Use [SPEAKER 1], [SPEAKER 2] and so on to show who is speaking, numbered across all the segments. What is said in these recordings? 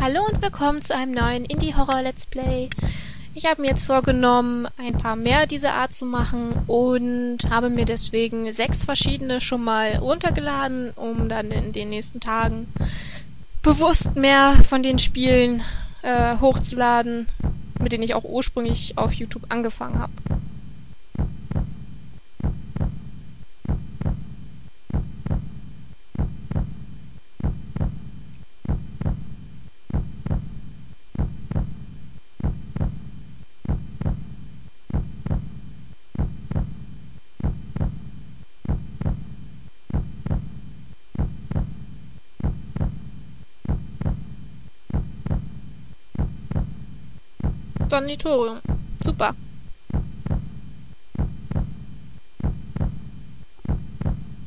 [SPEAKER 1] Hallo und willkommen zu einem neuen Indie-Horror-Let's Play. Ich habe mir jetzt vorgenommen, ein paar mehr dieser Art zu machen und habe mir deswegen sechs verschiedene schon mal runtergeladen, um dann in den nächsten Tagen bewusst mehr von den Spielen äh, hochzuladen, mit denen ich auch ursprünglich auf YouTube angefangen habe. Sanatorium. Super.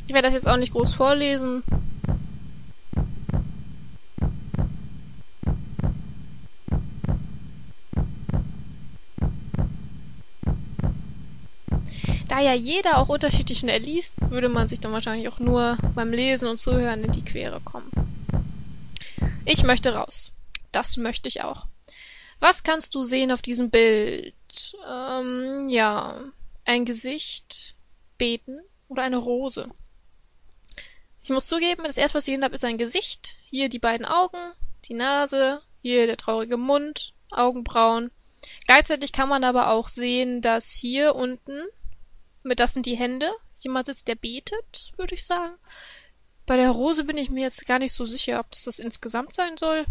[SPEAKER 1] Ich werde das jetzt auch nicht groß vorlesen. Da ja jeder auch unterschiedlich schnell liest, würde man sich dann wahrscheinlich auch nur beim Lesen und Zuhören in die Quere kommen. Ich möchte raus. Das möchte ich auch. Was kannst du sehen auf diesem Bild? Ähm, ja, ein Gesicht, Beten oder eine Rose. Ich muss zugeben, das erste, was ich gesehen habe, ist ein Gesicht. Hier die beiden Augen, die Nase, hier der traurige Mund, Augenbrauen. Gleichzeitig kann man aber auch sehen, dass hier unten, mit das sind die Hände, jemand sitzt, der betet, würde ich sagen. Bei der Rose bin ich mir jetzt gar nicht so sicher, ob das das insgesamt sein soll.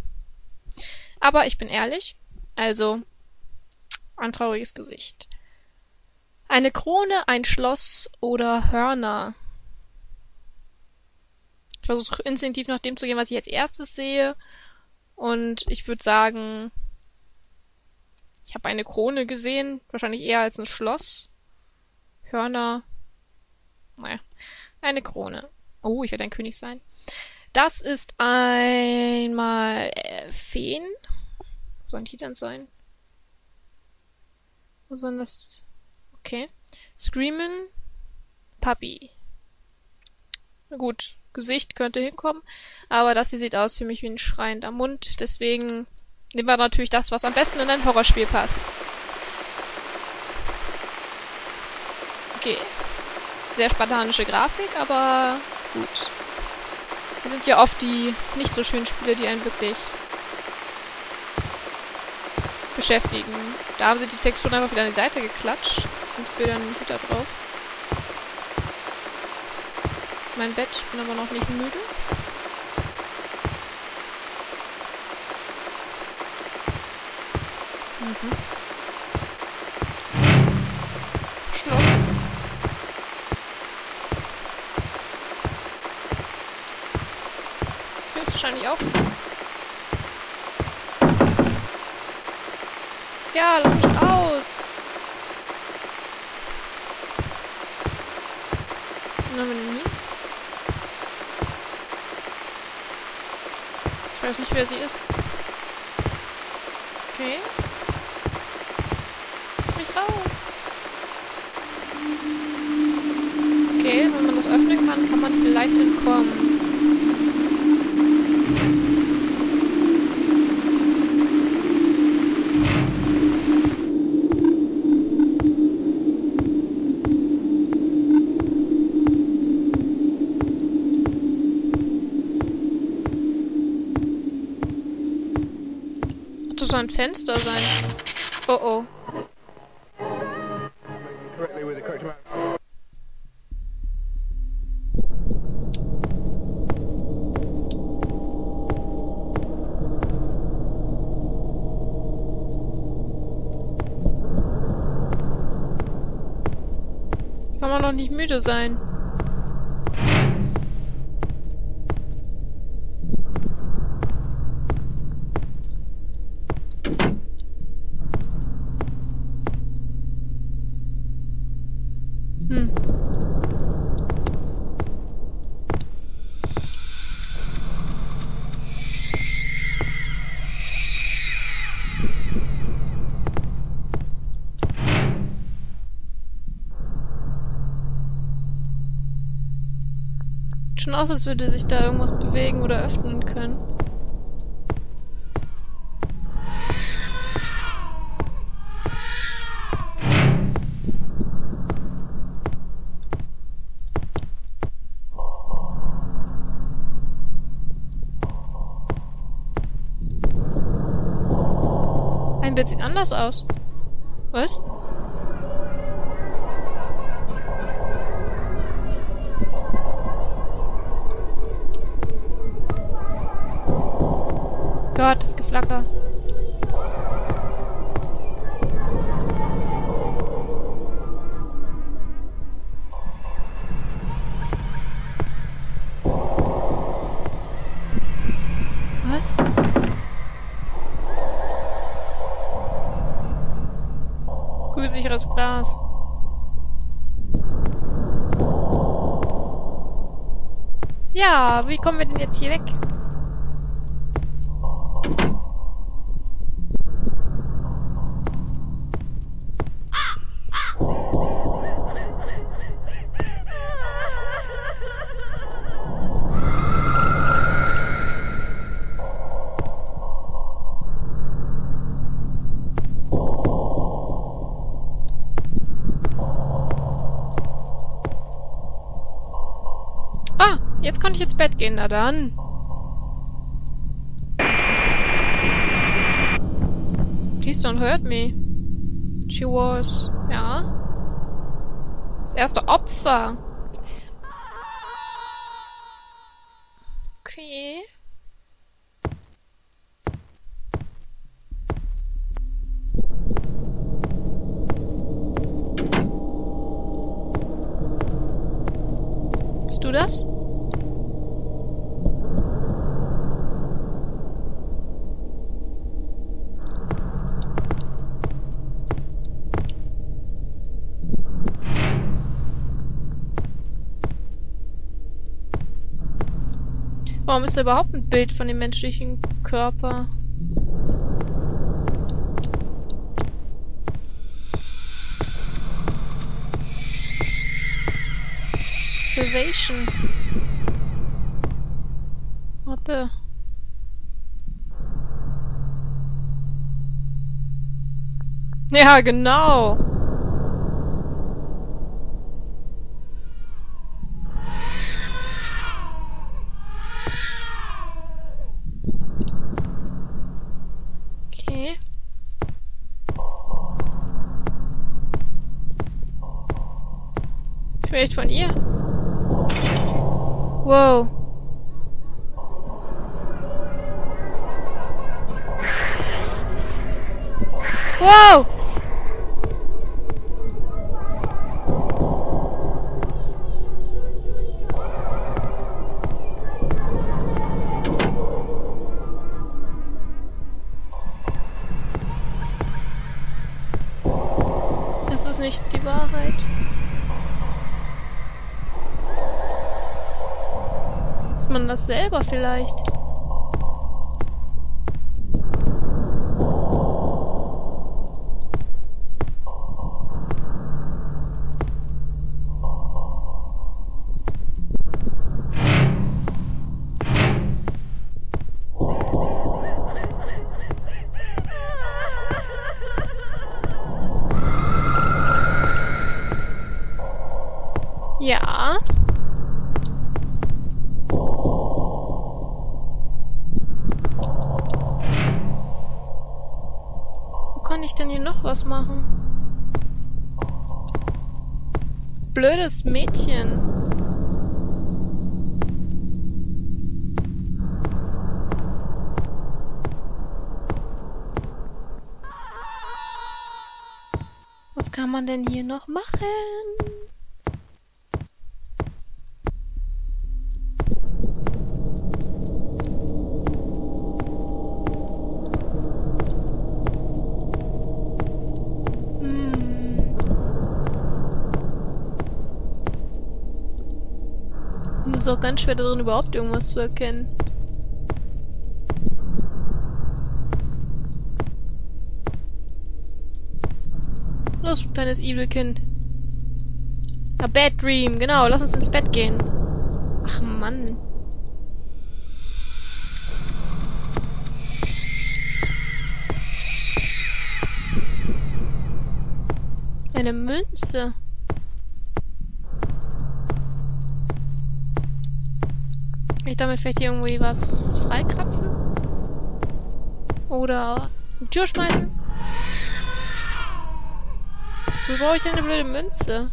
[SPEAKER 1] Aber ich bin ehrlich, also ein trauriges Gesicht. Eine Krone, ein Schloss oder Hörner. Ich versuche instinktiv nach dem zu gehen, was ich als erstes sehe. Und ich würde sagen, ich habe eine Krone gesehen, wahrscheinlich eher als ein Schloss. Hörner. Naja, eine Krone. Oh, ich werde ein König sein. Das ist einmal äh, Feen sollen die denn sein? Wo sollen das... Okay. Screamin' Puppy. Gut, Gesicht könnte hinkommen, aber das hier sieht aus für mich wie ein schreiender Mund, deswegen nehmen wir natürlich das, was am besten in ein Horrorspiel passt. Okay. Sehr spartanische Grafik, aber gut. Das sind ja oft die nicht so schönen Spiele, die einen wirklich beschäftigen. Da haben sie die Texturen einfach wieder an die Seite geklatscht. Sind die Bilder nicht wieder drauf. Mein Bett, ich bin aber noch nicht müde. Mhm. Schloss. Hier ist wahrscheinlich auch zu. Ja, lass mich raus. Was haben wir? Ich weiß nicht, wer sie ist. Okay. Lass mich raus. Okay, wenn man das öffnen kann, kann man vielleicht entkommen. soll ein Fenster sein. Oh oh. Kann man noch nicht müde sein. Schon aus, als würde sich da irgendwas bewegen oder öffnen können. Bild sieht anders aus. Was? Gott, das Geflacker. Ja, wie kommen wir denn jetzt hier weg? Jetzt konnte ich ins Bett gehen, na dann. Please don't hurt me. She was... Ja. Das erste Opfer. Okay. Bist du das? Warum ist da überhaupt ein Bild von dem menschlichen Körper? Salvation. What the? Ja, genau. Okay. Vielleicht von ihr? Wow. Wow! Das ist nicht die Wahrheit. Ist man das selber vielleicht? Ja. Wo kann ich denn hier noch was machen? Blödes Mädchen. Was kann man denn hier noch machen? Hm. Und es ist auch ganz schwer darin, überhaupt irgendwas zu erkennen. Los, kleines Evil-Kind. A Bad Dream, genau, lass uns ins Bett gehen. Ach Mann. Eine Münze. damit vielleicht irgendwie was freikratzen? Oder eine Tür schmeißen? Wo brauche ich denn eine blöde Münze?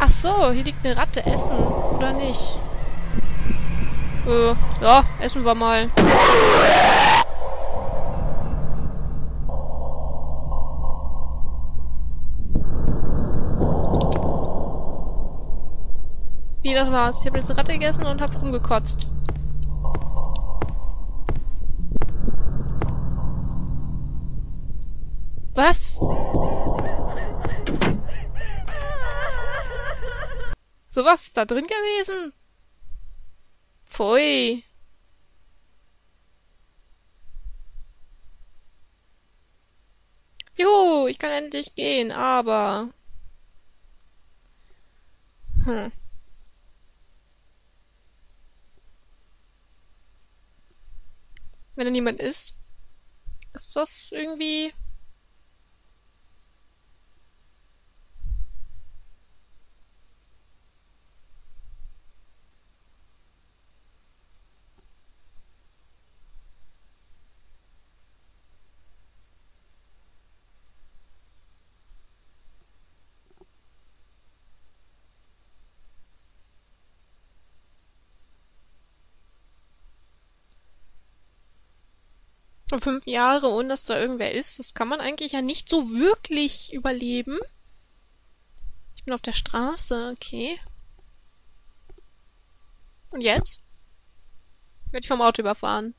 [SPEAKER 1] Ach so, hier liegt eine Ratte. Essen, oder nicht? Äh, ja, essen wir mal. Wie, das war's. Ich habe jetzt eine Ratte gegessen und hab rumgekotzt. Was? So was ist da drin gewesen? Pfui. Juhu, ich kann endlich gehen, aber... Hm. Wenn da niemand ist, ist das irgendwie... Fünf Jahre, ohne dass da irgendwer ist, das kann man eigentlich ja nicht so wirklich überleben. Ich bin auf der Straße, okay. Und jetzt? Werde ich vom Auto überfahren.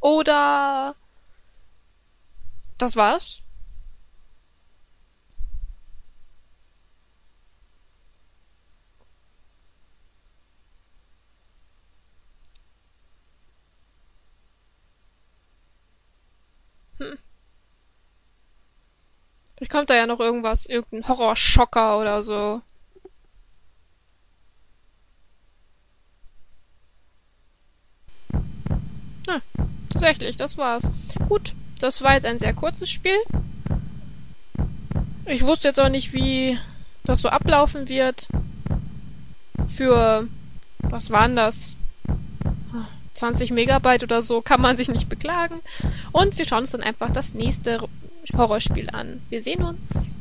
[SPEAKER 1] Oder... Das war's? Hm. Vielleicht kommt da ja noch irgendwas, irgendein Horrorschocker oder so. Ah, tatsächlich, das war's. Gut, das war jetzt ein sehr kurzes Spiel. Ich wusste jetzt auch nicht, wie das so ablaufen wird. Für, was waren das? 20 Megabyte oder so, kann man sich nicht beklagen. Und wir schauen uns dann einfach das nächste Horrorspiel an. Wir sehen uns.